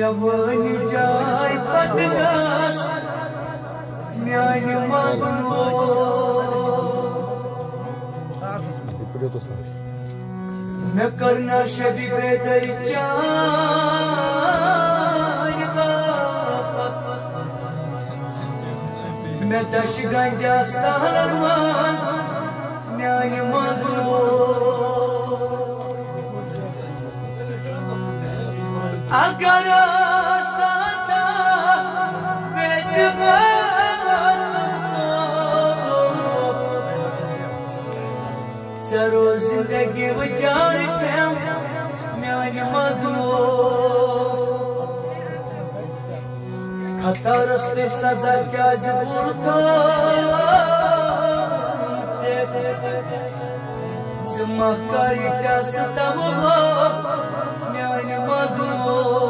لوني جاي فتناس مياني مغنوس نكرنا شبي بيدر Ne taşı ganca stalarmaz Ne animal سرو زندگی وچار چم میانی مغلوب خطا رسل سزا کیا زبورتا زمکاری کیا ستم ہو میانی مغلوب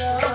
love.